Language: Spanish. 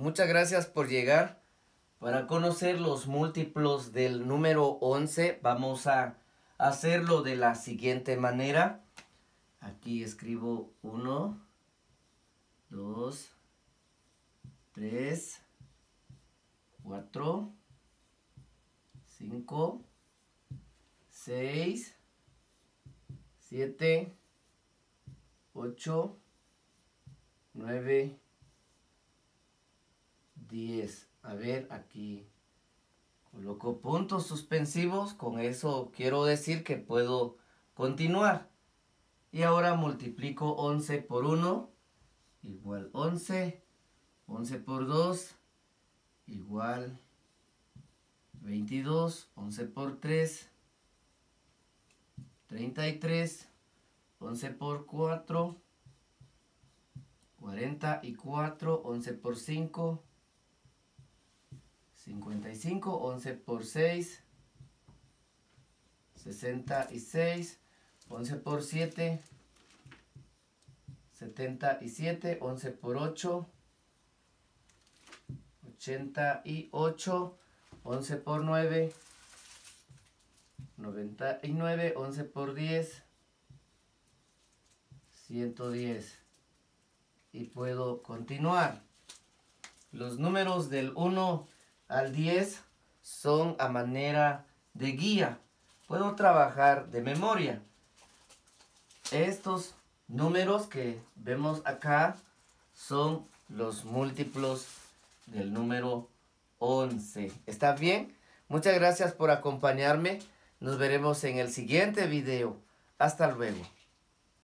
muchas gracias por llegar. Para conocer los múltiplos del número 11 vamos a hacerlo de la siguiente manera. Aquí escribo 1, 2, 3, 4, 5, 6, 7, 8, 9, 10. A ver, aquí coloco puntos suspensivos. Con eso quiero decir que puedo continuar. Y ahora multiplico 11 por 1 igual 11. 11 por 2 igual 22. 11 por 3 33. 11 por 4 44. 11 por 5 55, 11 por 6, 66, 11 por 7, 77, 11 por 8, 88, 11 por 9, 99, 11 por 10, 110. Y puedo continuar. Los números del 1 al 10 son a manera de guía. Puedo trabajar de memoria. Estos números que vemos acá son los múltiplos del número 11. ¿Está bien? Muchas gracias por acompañarme. Nos veremos en el siguiente video. Hasta luego.